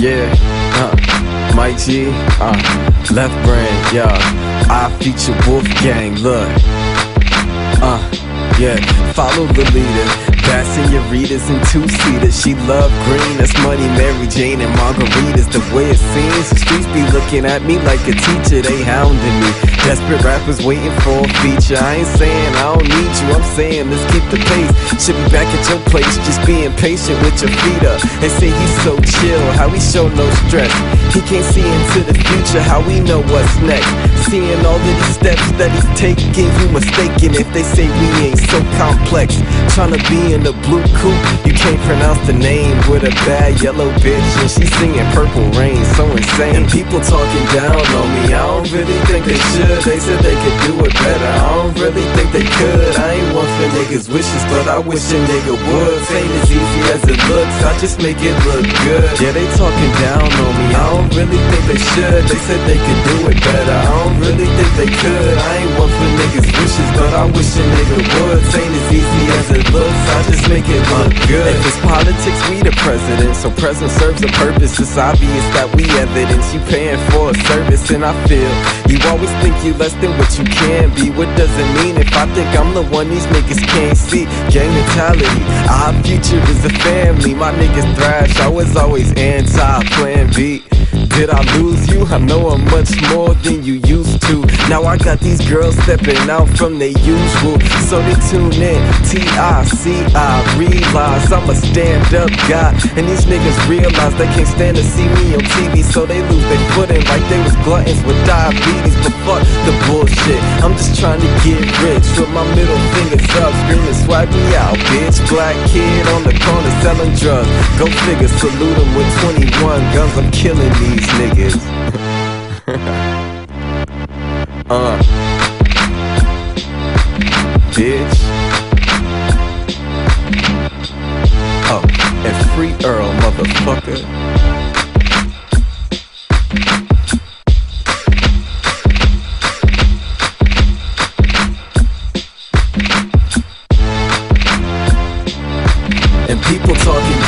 Yeah, uh, Mike G, uh, Left Brain, yeah. I feature Wolfgang, look. Uh, yeah, follow the leader. Bass senoritas and two-seaters. She love green, that's money, Mary Jane and margaritas. The way it seems, the streets be looking at me like a teacher, they hounding me. Desperate rappers waiting for a feature. I ain't saying I don't need you, I'm saying let's keep the pace. Should be back at your place, just being patient with your feet up. And say he's so chill, how he show no stress. He can't see into the future, how we know what's next. Seeing all of these steps that he's taking, you mistaken if they say we ain't so complex. Trying to be in the blue coupe, you can't pronounce the name with a bad yellow bitch, and she's singing Purple Rain, so insane. And people talking down on me, I don't really think they should. They said they could do it better, I don't really think they could. I ain't one for niggas' wishes, but I wish a nigga would. Ain't as easy as it looks, I just make it look good. Yeah, they talking down on me, I don't really think they should. They said they could do it better, I don't really think they could. I ain't one for niggas' wishes, but I wish a nigga would. Ain't as easy as it looks, I just make it look good. If it's politics, we the president, so present serves a purpose. It's obvious that we evidence you paying for a service, and I feel you always think you less than what you can be. What does it mean if I think I'm the one these niggas can't see? Gang mentality, our future is a family. My niggas thrash, I was always anti Plan B. Did I lose you? I know I'm much more than you used to. Now I got these girls stepping out from their usual, so they tune in. T-I-C-I, realize I'm a stand-up guy, and these niggas realize they can't stand to see me on TV, so they lose their footing like they was gluttons with diabetes. But fuck the bullshit, I'm just trying to get rich with my middle fingers up, screaming swipe me out, bitch. Black kid on the corner selling drugs. Go figure, salute him with 21 guns. I'm killing these niggas. uh. Bitch. Oh, and free Earl, motherfucker.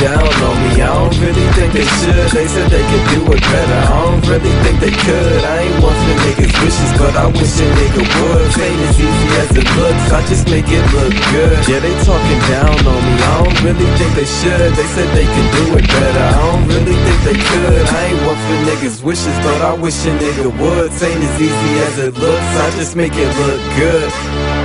Down on me. I don't really think they should. They said they could do it better. I don't really think they could. I ain't one for niggas' wishes, but I wish a nigga would. Ain't as easy as it looks. I just make it look good. Yeah, they talking down on me. I don't really think they should. They said they could do it better. I don't really think they could. I ain't one for niggas' wishes, but I wish a nigga would. Ain't as easy as it looks. I just make it look good.